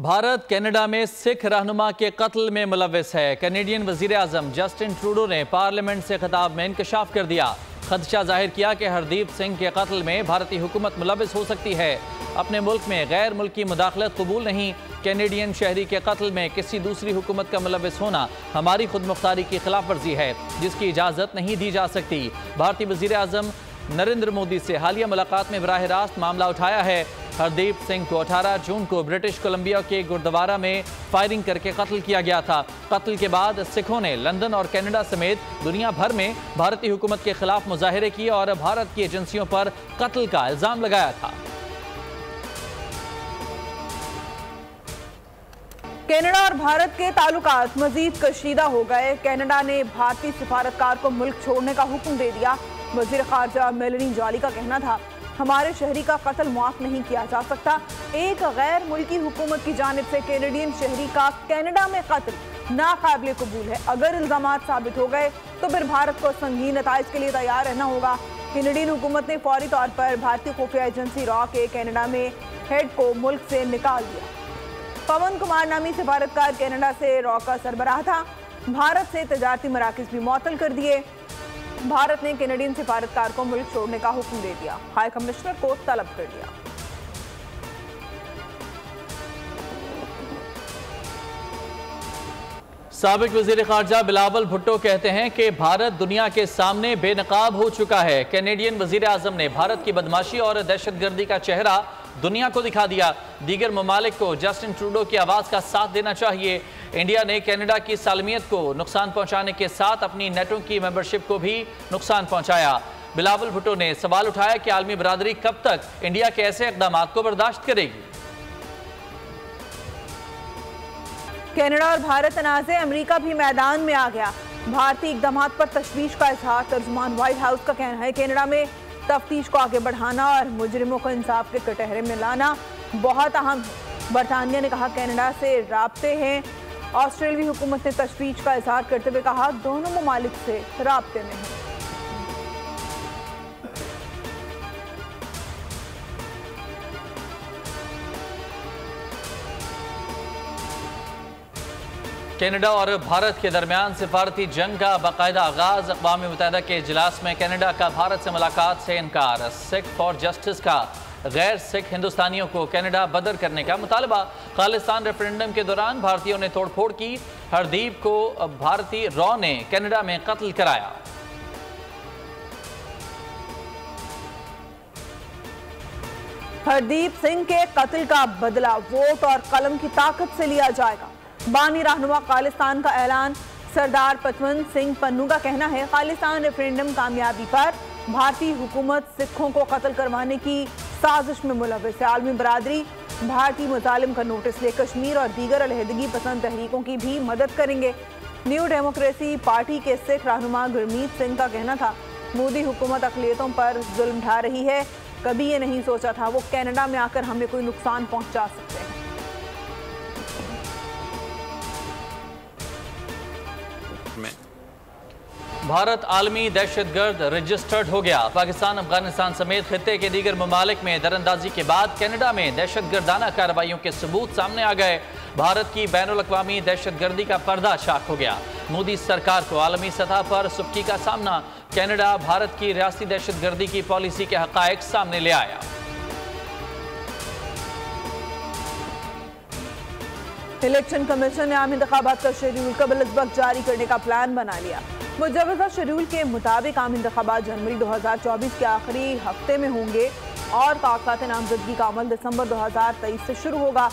Bharat Canada में सिख रहनुमा के कत्ल में मुलविस है। कैनेडियन वज़ीर अजम जस्टिन ट्रूडो ने पार्लियामेंट से खिताब में इंकशाफ कर दिया। खदशा ज़ाहिर किया कि हरदीप सिंह के कत्ल में भारतीय हुकूमत मुलविस हो सकती है। अपने मुल्क में गैर मुल्की मुदाखलत कबूल नहीं। कैनेडियन शहरी के कत्ल में किसी दूसरी हुकूमत का मुलविस होना हमारी खुद मुख्तारी की खिलाफ वर्जी है, जिसकी इजाज़त नहीं दी जा सकती। भारतीय वज़ीर अजम नरेंद्र मोदी से हालिया मुलाकात में बराह रास्त मामला उठाया है। हरदीप सिंह को 18 जून को ब्रिटिश कोलंबिया के गुरुद्वारा में फायरिंग करके कत्ल किया गया था। कत्ल के बाद सिखों ने लंदन और कनाडा समेत दुनिया भर में भारतीय हुकूमत के खिलाफ मुजाहरे किए और भारत की एजेंसियों पर कत्ल का इल्ज़ाम लगाया था। कनाडा और भारत के ताल्लुकात मजीद कशीदा हो गए। कनाडा ने भारतीय सिफारतकार को मुल्क छोड़ने का हुक्म दे दिया। वज़ीर खारजा मेलनी जाली का कहना था, हमारे शहरी का कत्ल मुआफ नहीं किया जा सकता। एक गैर मुल्की हुकूमत की जानब से कैनेडियन शहरी का कनाडा में कत्ल नाकाबिल कबूल है। अगर इल्ज़ाम साबित हो गए तो फिर भारत को संगीन नतज के लिए तैयार रहना होगा। कैनेडियन हुकूमत ने फौरी तौर पर भारतीय खुफिया एजेंसी रॉ के कनाडा में हेड को मुल्क से निकाल दिया। पवन कुमार नामी सिफारतकार कनाडा से रॉ का सरबराह था। भारत से तजारती मराकज भी मअतल कर दिए। भारत ने कैनेडियन सिफारतकार को मुल्क छोड़ने का हुक्म दे दिया। हाई कमिश्नर को तलब कर दिया सबक वज़ीर खारजा बिलावल भुट्टो कहते हैं कि भारत दुनिया के सामने बेनकाब हो चुका है। कैनेडियन वज़ीर आज़म ने भारत की बदमाशी और दहशत गर्दी का चेहरा दुनिया को दिखा दिया। दीगर ममालिक को जस्टिन ट्रूडो की आवाज़ का साथ देना चाहिए। इंडिया ने कनाडा की सालमियत को नुकसान पहुँचाने के साथ अपनी नेटो की मेंबरशिप को भी नुकसान पहुँचाया। बिलावल भुट्टो ने सवाल उठाया कि आलमी बरदरी कब तक इंडिया के ऐसे इकदाम को बर्दाश्त करेगी। कनाडा और भारत तनाज़े अमरीका भी मैदान में आ गया। भारतीय इकदाम पर तशवीश का इजहार। तर्जुमान व्हाइट हाउस का कहना है, कनाडा में तफ्तीश को आगे बढ़ाना और मुजरिमों को इंसाफ के कटहरे में लाना। बहुत अहम बरतानिया ने कहा, कनाडा से रबते हैं। ऑस्ट्रेलवी हुकूमत ने तशवीश का इजहार करते हुए कहा, दोनों ममालिक से रबते में हैं। कनाडा और भारत के दरमियान सिफारती जंग का बाकायदा आगाज़ अकवा मुतहदा के इजलास में कनाडा का भारत से मुलाकात से इनकार। सिख फॉर जस्टिस का गैर सिख हिंदुस्तानियों को कनाडा बदर करने का मुतालबा। खालिस्तान रेफरेंडम के दौरान भारतीयों ने तोड़फोड़ की। हरदीप को भारतीय रॉ ने कनाडा में कत्ल कराया। हरदीप सिंह के कत्ल का बदला, वोट और कलम की ताकत से लिया जाएगा। बानी रहनुमा खालिस्तान का ऐलान। सरदार पचवंत सिंह पन्नू का कहना है, खालिस्तान रेफरेंडम कामयाबी पर भारतीय हुकूमत सिखों को कत्ल करवाने की साजिश में मुलविस है। आलमी बरदरी, भारतीय मुजालिम का नोटिस ले कश्मीर और दीगर अलहदगी पसंद तहरीकों की भी मदद करेंगे। न्यू डेमोक्रेसी पार्टी के सिख रहनुमा गुरमीत सिंह का कहना था, मोदी हुकूमत अकलीतों पर जुल्म ढा रही है। कभी ये नहीं सोचा था वो कनाडा में आकर हमें कोई नुकसान पहुँचा सकते हैं। भारत आलमी दहशतगर्द रजिस्टर्ड हो गया। पाकिस्तान, अफ़गानिस्तान समेत खत्े के दीगर ममालिक में दरअंदाजी के बाद कनाडा में दहशतगर्दाना कार्रवाइयों के सबूत सामने आ गए। भारत की बैन अवी दहशत गर्दी का पर्दा शाख हो गया। मोदी सरकार को आलमी सतह पर सुबकी का सामना। कनाडा, भारत की रियासी दहशत गर्दी की पॉलिसी के हक सामने ले आया। इलेक्शन कमीशन ने आम इंतबात का शेड्यूल कबल वक्त जारी करने का प्लान बना लिया। मुजवजा शेड्यूल के मुताबिक आम इंतबात जनवरी 2024 के आखिरी हफ़्ते में होंगे और कागजात नामजदगी का अमल दिसंबर 2023 से शुरू होगा।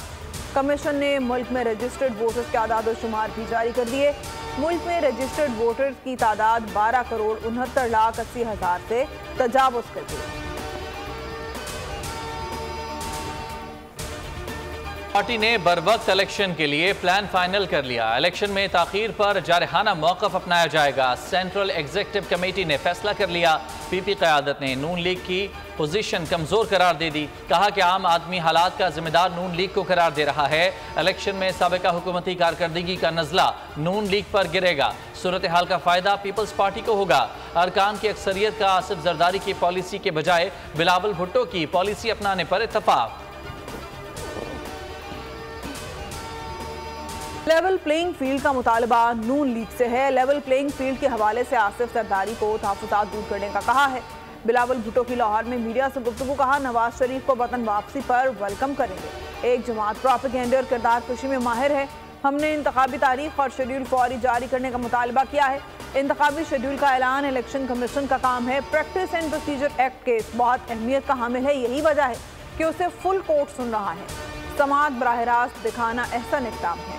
कमीशन ने मुल्क में रजिस्टर्ड वोटर्स के आदाद शुमार भी जारी कर दिए मुल्क में रजिस्टर्ड वोटर्स की तादाद बारह करोड़ उनहत्तर लाख अस्सी हज़ार से तजावज़ कर दी पार्टी ने बर वक्त इलेक्शन के लिए प्लान फाइनल कर लिया। इलेक्शन में ताखिर पर जारहाना मौकफ अपनाया जाएगा। सेंट्रल एग्जीक्यूटिव कमेटी ने फैसला कर लिया। पीपी क्यादत ने नून लीग की पोजीशन कमज़ोर करार दे दी। कहा कि आम आदमी हालात का जिम्मेदार नून लीग को करार दे रहा है। इलेक्शन में सबका हुकूमती कारकर्दगी का नजला नून लीग पर गिरेगा। सूरत हाल का फ़ायदा पीपल्स पार्टी को होगा। अरकान की अक्सरियत का आसिफ जरदारी की पॉलिसी के बजाय बिलावल भुट्टो की पॉलिसी अपनाने पर इतफाक लेवल प्लेइंग फ़ील्ड का मुतालबा नून लीग से है। लेवल प्लेइंग फ़ील्ड के हवाले से आसिफ सरदारी को तहफात दूर करने का कहा है। बिलावल भुटो की लाहौर में मीडिया से गुफ्तु कहा, नवाज़ शरीफ को वतन वापसी पर वेलकम करेंगे। एक जमात प्रोपेगेंडे और किरदार खुशी में माहिर है। हमने इंतबी तारीख और शेड्यूल फौरी जारी करने का मुतालबा किया है। इंतबी शेड्यूल का ऐलान इलेक्शन कमीशन का काम है। Practice and procedure act case बहुत अहमियत का हामिल है। यही वजह है कि उसे फुल कोर्ट सुन रहा है। समात बरह रास्त दिखाना ऐसा निकताम है।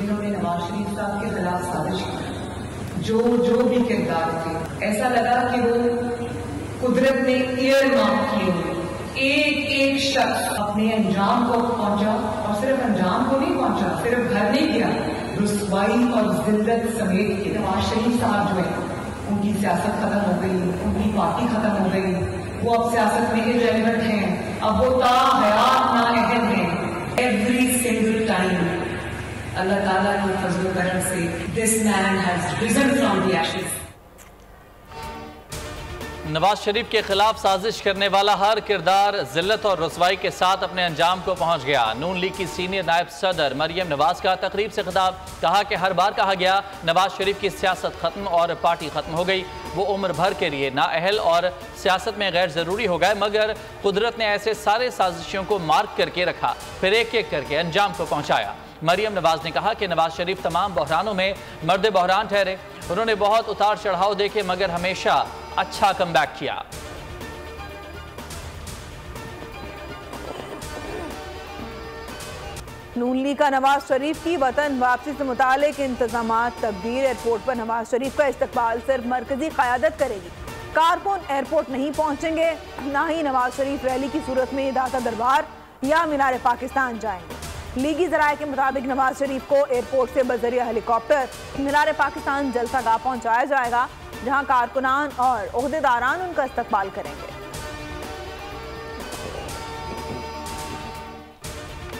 जिन्होंने नवाज़ शरीफ साहब के खिलाफ साजिश की। जो जो भी किरदार थे, ऐसा लगा कि वो कुदरत ने ईयर मार्क किए हुए। एक एक शख्स अपने अंजाम को पहुँचा और सिर्फ़ अंजाम को नहीं पहुँचा, सिर्फ़ घर नहीं किया, रुसवाई और जिल्लत समेत के नवाज़ शरीफ साहब जो है, उनकी सियासत खत्म हो गई, उनकी पार्टी खत्म हो गई। वो अब सियासत में इरेलीवेंट हैं। अब वो ताहयात ना अहम हैं एवरी सिंगल टाइम अल्लाह ताला के फजल करम से this man has risen from the ashes Nawaz Sharif के खिलाफ साजिश करने वाला हर किरदार जिल्लत और रसवाई के साथ अपने अंजाम को पहुँच गया। नून लीग की सीनियर नायब सदर मरियम नवाज़ का तकरीब से खिताब। कहा कि हर बार कहा गया, नवाज़ शरीफ की सियासत खत्म और पार्टी खत्म हो गई। वो उम्र भर के लिए नाअहल और सियासत में गैर ज़रूरी हो गए, मगर कुदरत ने ऐसे सारे साजिशों को मार्क करके रखा, फिर एक एक करके अंजाम को पहुँचाया। मरियम नवाज़ ने कहा कि नवाज़ शरीफ तमाम बहरानों में मर्द बहरान ठहरे। उन्होंने बहुत उतार चढ़ाव देखे, मगर हमेशा अच्छा कम किया। नून लीग का नवाज़ शरीफ की वतन वापसी से मुतालिक इंतज़ाम तब्दील। एयरपोर्ट पर नवाज़ शरीफ का इस्तकबाल सिर्फ़ मरकजी क्यादत करेगी। कारकुन एयरपोर्ट नहीं पहुँचेंगे, ना ही नवाज़ शरीफ रैली की सूरत में दाता दरबार या मीनार पाकिस्तान जाएँगे। लीगी जराये के मुताबिक नवाज़ शरीफ को एयरपोर्ट से बजरिया हेलीकॉप्टर मीनार पाकिस्तान जलसा गाह पहुँचाया जाएगा, जहाँ कारकुनान और अहदेदारान उनका इस्तकबाल करेंगे।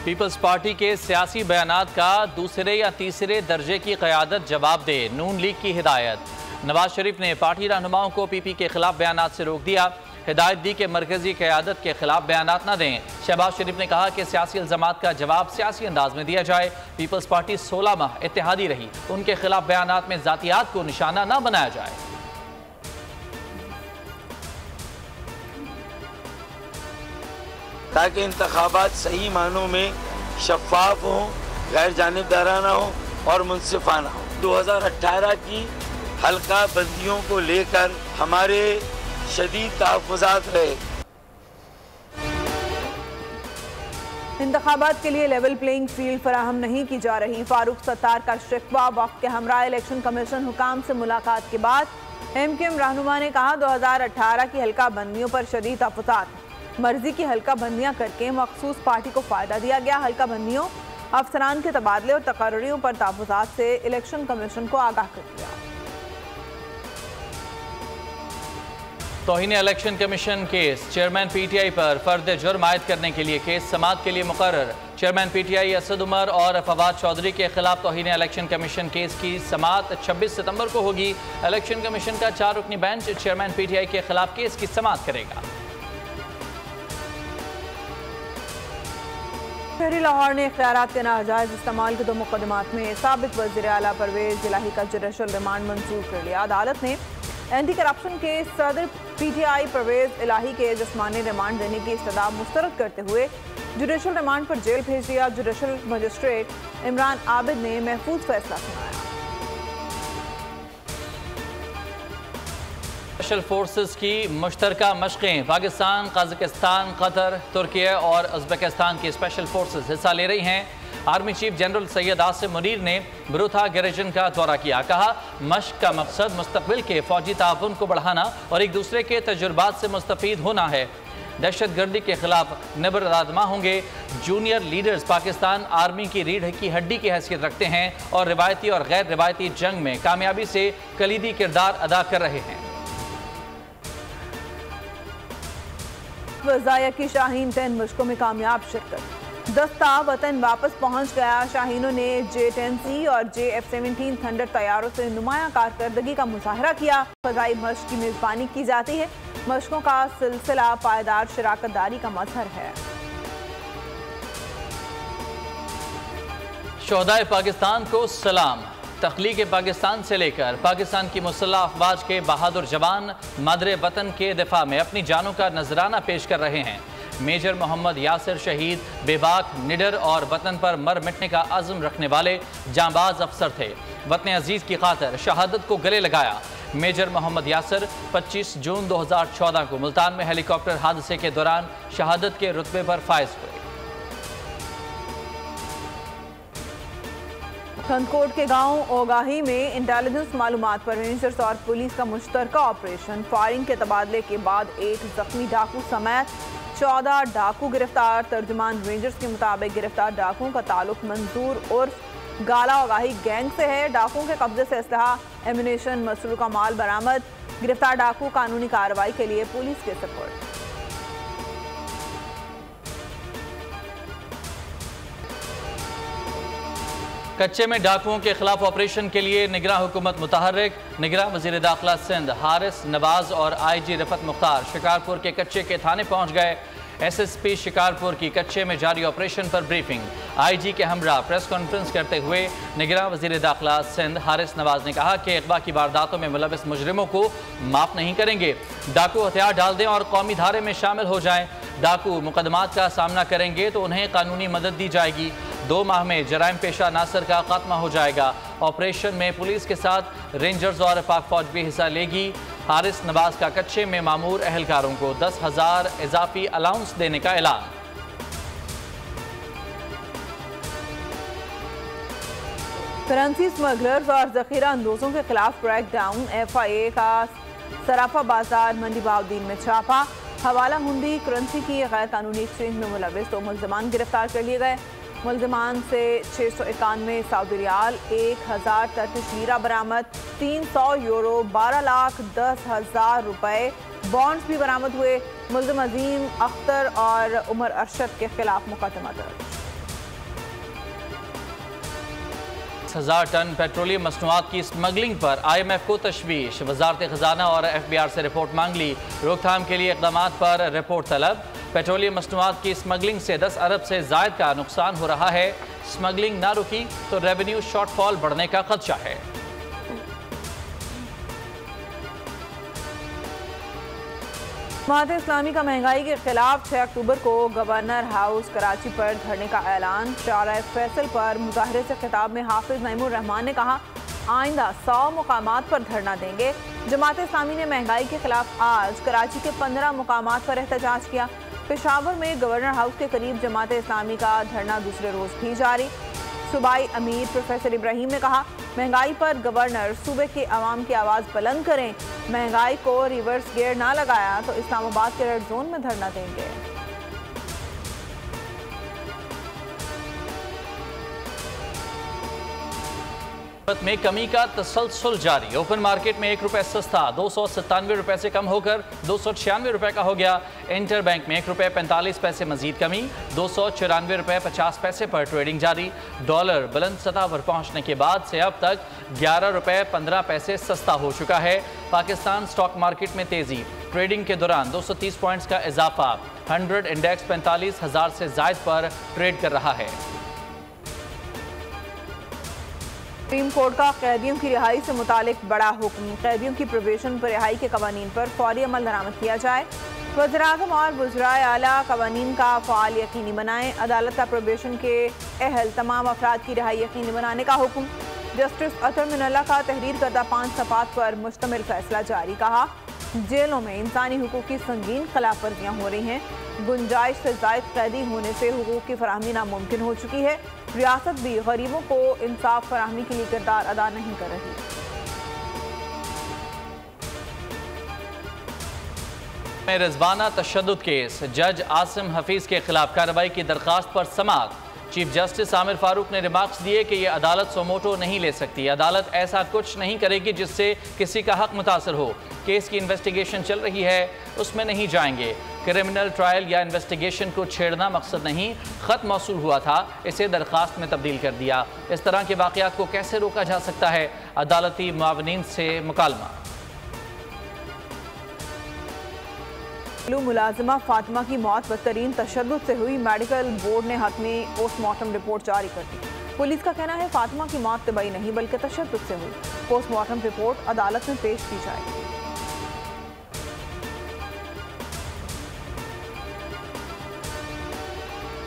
पीपल्स पार्टी के सियासी बयान का दूसरे या तीसरे दर्जे की क्यादत जवाब दे नून लीग की हिदायत। नवाज़ शरीफ ने पार्टी रहनुमाओं को पी पी के खिलाफ बयान से रोक दिया। हिदायत दी कि मरकजी क्यादत के खिलाफ बयान न दें। शहबाज शरीफ ने कहा कि सियासी इल्ज़ाम का जवाब सियासी अंदाज में दिया जाए। पीपल्स पार्टी सोलह माह इतिहादी रही। उनके खिलाफ बयान में जातियात को निशाना न बनाया जाए। ताकि इंतबात सही मानों में शफाफ हों गैर जानबदाराना हो और मुनसिफाना हो। 2018 की हल्का बंदियों को लेकर हमारे शदीद तहफात रहे इंतबात के लिए लेवल प्लेइंग फ़ील्ड फराहम नहीं की जा रही फारूक सत्तार का शिकवा वक्त के हमरा इलेक्शन कमीशन हुकाम से मुलाकात के बाद एम के एम रहनुमा ने कहा 2018 की हल्का बंदियों पर शदीद तहफात मर्ज़ी की हल्का बंदियाँ करके मखसूस पार्टी को फ़ायदा दिया गया हल्का बंदियों अफसरान के तबादले और तकर्रियों पर तहफात से इलेक्शन कमीशन को आगाह कर दिया तोहिन election commission case, chairman PTI पर फर्द जुर्म आयद करने के लिए केस, समात के लिए मुकर चेयरमैन पीटीआई असद उमर और फवाद चौधरी के खिलाफ तोहिन इलेक्शन कमीशन केस की समात 26 सितंबर को होगी। इलेक्शन कमीशन का चार रुकनी बेंच चेयरमैन पीटीआई के खिलाफ केस की समात करेगा। शहरी लाहौर ने इख्तियार के नाजायज इस्तेमाल के दो मुकदमात में सबक वजी अला परवेज जिलाही का जुडिशल रिमांड मंजूर कर लिया। अदालत ने एंटी करप्शन के सदर पीटीआई परवेज इलाही के जिसमानी रिमांड देने की इस्तः मुस्तरद करते हुए जुडिशल रिमांड पर जेल भेज दिया। जुडिशल मजिस्ट्रेट इमरान आबिद ने महफूज फैसला सुनाया। स्पेशल फोर्सेस की मुश्तरका मशक़ें, पाकिस्तान, कजाकिस्तान, कतर, तुर्की और उज्बेकिस्तान की स्पेशल फोर्सेस हिस्सा ले रही हैं। Army chief general Syed Asim Munir ने बरूथा गैरेजन का दौरा किया। कहा, मश्क का मकसद मुस्तबिल के फौजी ताउन को बढ़ाना और एक दूसरे के तजुर्बात से मुस्तफ़ होना है। दहशत गर्दी के खिलाफ नबरदादमा होंगे। जूनियर लीडर्स पाकिस्तान आर्मी की रीढ़ की हड्डी की हैसियत रखते हैं और रिवायती और गैर रिवायती जंग में कामयाबी से कलीदी किरदार अदा कर रहे हैं। वजाया की शाहीन टेन मुश्कों में कामयाब शिरकत। दस्ता वतन वापस पहुँच गया। शाहीनों ने जे टेन सी और जे एफ़ सेवनटीन थंडर तैयारों से नुमाया कारकर्दगी का मुजाहरा किया। फजाई मश्क की मेज़बानी की जाती है। मशकों का सिलसिला पायदार शराकत दारी का मजहर है। शहदाय पाकिस्तान को सलाम। तखलीक पाकिस्तान से लेकर पाकिस्तान की मुसल्ह अफवाज के बहादुर जवान मदर वतन के दिफा में अपनी जानों का नजराना पेश कर रहे हैं। मेजर मोहम्मद यासिर शहीद, बेबाक, निडर और वतन पर मर मिटने का अज़म रखने वाले जांबाज अफसर थे। वतन अज़ीज़ की खातर शहादत को गले लगाया। मेजर मोहम्मद यासर 25 जून 2014 को मुल्तान में हेलीकॉप्टर हादसे के दौरान शहादत के रुतबे पर फायज हुए। खंदकोट के गाँव ओगाही में इंटेलिजेंस मालूम पर रेंजर्स और पुलिस का मुश्तर ऑपरेशन। फायरिंग के तबादले के बाद एक जख्मी डाकू समेत चौदह डाकू गिरफ़्तार, तर्जुमान रेंजर्स के मुताबिक गिरफ़्तार डाकुओं का ताल्लुक मंजूर उर्फ़ गाला वगाही गैंग से है। डाकुओं के कब्जे से इसलहा एमिनेशन मसरू का माल बरामद। गिरफ़्तार डाकू कानूनी कार्रवाई के लिए पुलिस के सपोर्ट। कच्चे में डाकुओं के खिलाफ ऑपरेशन के लिए निगरान हुकूमत मुतहरक निगरान वज़ीर दाखिला सिंध हारिस नवाज़ और आई जी रफत मुख्तार शिकारपुर के कच्चे के थाने पहुँच गए। एसएसपी शिकारपुर की कच्चे में जारी ऑपरेशन पर ब्रीफिंग। आईजी के हमरा प्रेस कॉन्फ्रेंस करते हुए निगरान वज़ीर दाखिला सिंध हारिस नवाज़ ने कहा कि अगवा की वारदातों में मुलविस मुजरिमों को माफ़ नहीं करेंगे। डाकू हथियार डाल दें और कौमी धारे में शामिल हो जाएँ। डाकू मुकदमात का सामना करेंगे तो उन्हें कानूनी मदद दी जाएगी। दो माह में जराइम पेशा नासर का खात्मा हो जाएगा। ऑपरेशन में पुलिस के साथ रेंजर्स और पाक फौज भी हिस्सा लेगी। हारिस नवाज़ का कच्चे में मामूर अहलकारों को दस हज़ार इजाफी अलाउंस देने का ऐलान। करेंसी स्मगलर्स और जखीरा अंदोजों के खिलाफ क्रैकडाउन एफ़ आई ए का सराफा बाज़ार मंडी बाउद्दीन में छापा। हवाला हुंडी करेंसी की गैर कानूनी एक्सचेंज में मुलविस दो मुलजमान गिरफ़्तार कर लिए गए। मुलजमान से छः सौ इक्यानवे सऊदी रियाल, एक हज़ार तर्टिश लीरा बरामद, तीन सौ यूरो, बारह लाख दस हज़ार रुपये बॉन्ड्स भी बरामद हुए। मुलजम अजीम अख्तर और उमर अरशद के खिलाफ मुकदमा दर्ज। हज़ार टन पेट्रोलियम मसनूआत की स्मगलिंग पर आई एम एफ़ को तशवीश। वजारत खजाना और एफ़ बी आर से रिपोर्ट मांग ली। रोकथाम के लिए इकदाम पर रिपोर्ट तलब। पेट्रोलियम मसनूआत की स्मगलिंग से 10 अरब से जायद का नुकसान हो रहा है। स्मगलिंग ना रुकी तो रेवेन्यू शॉर्टफॉल बढ़ने का खदशा है। जमात इस्लामी का महँगाई के खिलाफ 6 अक्टूबर को गवर्नर हाउस कराची पर धरने का ऐलान। शारा फैसल पर मुजाहरे से खिताब में हाफिज नईमुर रहमान ने कहा, आइंदा सौ मुकाम पर धरना देंगे। जमात इस्लामी ने महँगाई के खिलाफ आज कराची के पंद्रह मुकाम पर एहतजाज किया। पेशावर में गवर्नर हाउस के करीब जमात इस्लामी का धरना दूसरे रोज भी जारी। सूबाई अमीर प्रोफेसर इब्राहिम ने कहा, महँगाई पर गवर्नर सूबे के आवाम की आवाज़ बुलंद करें। महँगाई को रिवर्स गेयर ना लगाया तो इस्लामाबाद के रेड जोन में धरना देंगे। में कमी का तसलसल जारी। ओपन मार्केट में एक रुपए सस्ता, दो सौ सत्तानवे रुपए से कम होकर दो सौ छियानवे रुपए का हो गया। इंटर बैंक में एक रुपए पैंतालीस पैसे मजीद कमी, दो सौ चौरानवे रुपए पचास पैसे पर ट्रेडिंग जारी। डॉलर बुलंद सतह पर पहुँचने के बाद से अब तक ग्यारह रुपए पंद्रह पैसे सस्ता हो चुका है। पाकिस्तान स्टॉक मार्केट में तेज़ी। ट्रेडिंग के दौरान 230 पॉइंट्स का इजाफा। 100 इंडेक्स पैंतालीस हज़ार से जायद पर ट्रेड कर रहा है। सुप्रीम कोर्ट का कैदियों की रिहाई से मुतालिक बड़ा हुक्म। कैदियों की प्रोवेशन पर रिहाई के कवानीन पर फौरी अमल दरामद किया जाए। वजर अजम और बुजराए आला कवानीन का फ़ाल यकीनी बनाएँ। अदालत का प्रोबेशन के अहल तमाम अफराद की रिहाई यकीनी बनाने का हुक्म। जस्टिस अतर मिनल्ला का तहरीर करदा पाँच सफात पर मुश्तमिल फैसला जारी, कहा, जेलों में इंसानी हकूक़ की संगीन खिलाफ वर्जियाँ हो रही हैं। गुंजाइश से जायद कैदी होने से हकूक़ की फरहमी नामुमकिन हो चुकी है। रियासत भी गरीबों को इंसाफ फराहमी के लिए किरदार अदा नहीं कर रही। रिजवाना तशद केस जज आसिम हफीज के खिलाफ कार्रवाई की दरखास्त पर समाप्त। चीफ जस्टिस आमिर फारूक ने रिमार्क्स दिए कि यह अदालत सोमोटो नहीं ले सकती। अदालत ऐसा कुछ नहीं करेगी जिससे किसी का हक मुतासर हो। केस की इन्वेस्टिगेशन चल रही है, उसमें नहीं जाएँगे। क्रिमिनल ट्रायल या इन्वेस्टिगेशन को छेड़ना मकसद नहीं, ख़त मौसू हुआ था, इसे दरख्वास्त में तब्दील कर दिया। इस तरह के वाक़ात को कैसे रोका जा सकता है? अदालती मावनीन से मुकालमा। मुलाजिमा फातिमा की मौत बदतरीन तशद से हुई। मेडिकल बोर्ड ने हतमी पोस्टमार्टम रिपोर्ट जारी कर दी। पुलिस का कहना है, फातिमा की मौत तबाही नहीं, बल्कि तशद से हुई। पोस्टमार्टम रिपोर्ट अदालत में पेश की जाएगी।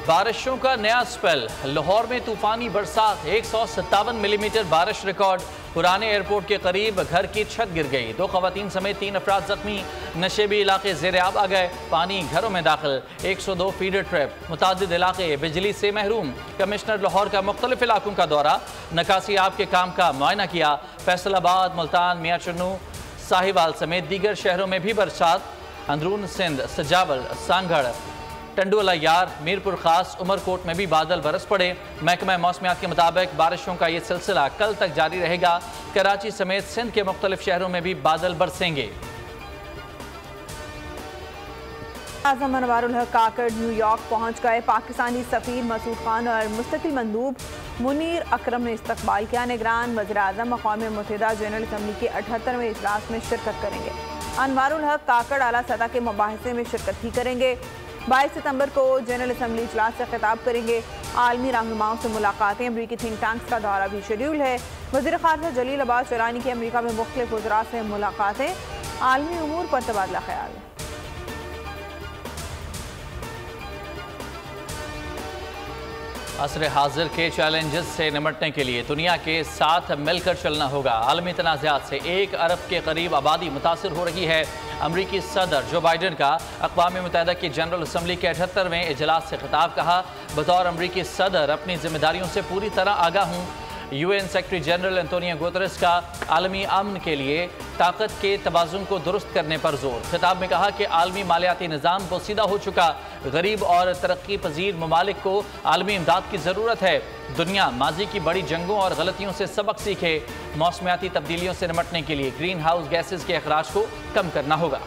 बारिशों का नया स्पेल। लाहौर में तूफानी बरसात, एक सौ सत्तावन मिलीमीटर बारिश रिकॉर्ड। पुराने एयरपोर्ट के करीब घर की छत गिर गई। दो खवतान समेत तीन अफराद जख्मी, नशेबी इलाके जेर आब आ गए, पानी घरों में दाखिल। एक सौ दो फीडर ट्रैप मुतद इलाके बिजली से महरूम। कमिश्नर लाहौर का मुख्तलिफ़ इलाकों का दौरा नकासी आब के काम का मुआयना किया। फैसलाबाद, मुल्तान मियाँ चन्नू साहिवाल समेत दीगर शहरों में भी बरसात। अंदरून सिंध, सजावल, सांगड़। टंडोला यार, मीरपुर खास, उमरकोट में भी बादल बरस पड़े। महकमा मौसमियात के मुताबिक बारिशों का ये सिलसिला कल तक जारी रहेगा। कराची समेत सिंध के मुख्तलिफ़ शहरों में भी बादल बरसेंगे। आज़म अनवारुल काकड़ न्यूयॉर्क पहुँच गए। पाकिस्तानी सफ़ीर मसूद खान और मुस्तकिल मंदूब मुनीर अकरम ने इस्तकबाल किया। निगरान वजी अजम अकवा मुतहदा जनरल असम्बली के अठहत्तरवें इजलास में शिरकत करेंगे। अनवारुल काकड़ अला सतह के मुबासे में शिरकत भी करेंगे। बाईस सितंबर को जनरल असम्बली इजलास से खिताब करेंगे। आलमी रहनुमाओं से मुलाकातें, अमरीकी थिंक टैंक्स का दौरा भी शेड्यूल है। वजी खारजा जलील अब्बास चौरानी की अमरीका में मुख्तलिफ़ वजरा से मुलाकातें। आलमी अमूर पर तबादला ख्याल। असर हाजिर के चैलेंजेस से निमटने के लिए दुनिया के साथ मिलकर चलना होगा। आलमी तनाज़ात से एक अरब के करीब आबादी मुतासर हो रही है। अमरीकी सदर जो बाइडन का अकवा मुतहदा की जनरल असम्बली के अठहत्तरवें इजलास से खिताब कहा। बतौर अमरीकी सदर अपनी जिम्मेदारियों से पूरी तरह आगा हूँ। UN secretary general Antonio Guterres का आलमी अमन के लिए ताकत के तोज़ुन को दुरुस्त करने पर ज़ोर। खिताब में कहा कि आलमी मालियाती निज़ाम पोसीदा हो चुका। गरीब और तरक्की पजीर ममालिक को आलमी इमदाद की ज़रूरत है। दुनिया माजी की बड़ी जंगों और गलतियों से सबक सीखे। मौसमियाती तब्दीलियों से निमटने के लिए ग्रीन हाउस गैसेज के अखराज को कम करना होगा।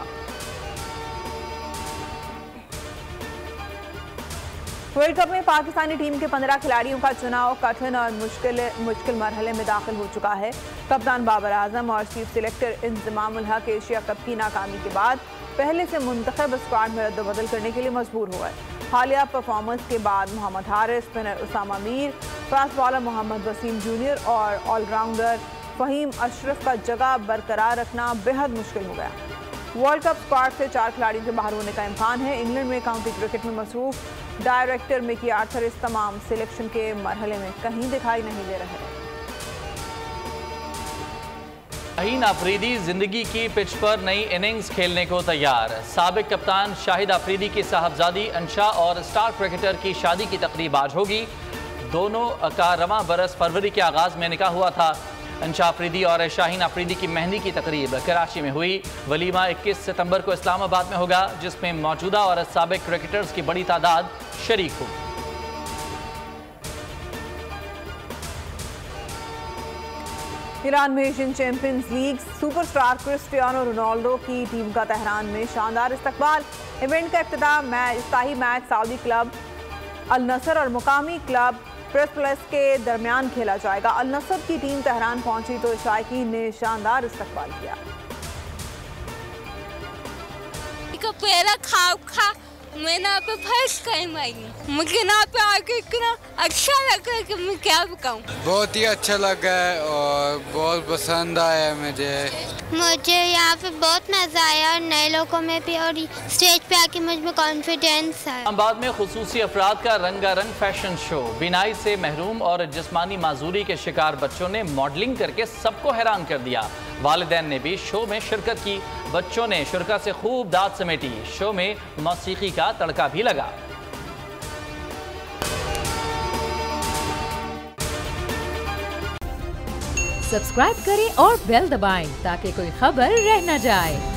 वर्ल्ड कप में पाकिस्तानी टीम के पंद्रह खिलाड़ियों का चुनाव कठिन और मुश्किल मुश्किल मरहले में दाखिल हो चुका है। कप्तान बाबर आज़म और चीफ सिलेक्टर इंजमाम हक एशिया कप की नाकामी के बाद पहले से मुंतब स्क्वाड में रद्दबदल करने के लिए मजबूर हो गए हालिया परफॉर्मेंस के बाद Mohammad Haris spinner Usama Mir fast bowler Mohammad Wasim junior और ऑलराउंडर फ़हीम अशरफ का जगह बरकरार रखना बेहद मुश्किल हो गया। वर्ल्ड कप स्क्वाड से चार खिलाड़ियों के बाहर होने का इम्कान है। इंग्लैंड में काउंटी क्रिकेट में मसरूफ डायरेक्टर मिकी आर्थर इस तमाम सिलेक्शन के मरहले में कहीं दिखाई नहीं दे रहे शाहीन आफरीदी ज़िंदगी की पिच पर नई इनिंग्स खेलने को तैयार। सबक कप्तान शाहिद आफरीदी की साहबजादी अंशा और स्टार क्रिकेटर की शादी की तकरीब आज होगी। दोनों का रवा बरस फरवरी के आगाज़ में निकाह हुआ था। अंशा अफरीदी और शाहीन अफरीदी की मेहंदी की तकरीब कराची में हुई। वलीमा 21 सितंबर को इस्लामाबाद में होगा, जिसमें मौजूदा और सबक क्रिकेटर्स की बड़ी तादाद शरीक होगी ईरान में Asian champions league superstar Cristiano Ronaldo की टीम का तेहरान में शानदार इस्तकबाल। इवेंट का अफ्ताह match, इफ्ताही match Saudi club, Al Nassr और मुकामी क्लब प्रेस प्लस के दरमियान खेला जाएगा। अल नसर की टीम तेहरान पहुँची तो शायकीन ने शानदार इस्तकबाल किया। खाब खा मैं ना पे फ़र्स्ट टाइम आई हूँ। मुझे ना पे आके इतना अच्छा लगा कि मैं क्या बताऊँ। बहुत ही अच्छा लगा है और बहुत पसंद आया मुझे। मुझे यहाँ पे बहुत मज़ा आया और नए लोगों में भी और स्टेज पे आके मुझमें कॉन्फिडेंस है। इस्लामाबाद में खसूसी अफराद का रंगारंग फ़ैशन शो बिनाई से महरूम और जिसमानी माजूरी के शिकार बच्चों ने मॉडलिंग करके सबको हैरान कर दिया। वालदेन ने भी शो में शिरकत की। बच्चों ने शिरकत से खूब दाद समेटी। शो में मौसीकी का तड़का भी लगा। सब्सक्राइब करें और बेल दबाएँ ताकि कोई खबर रह न जाए।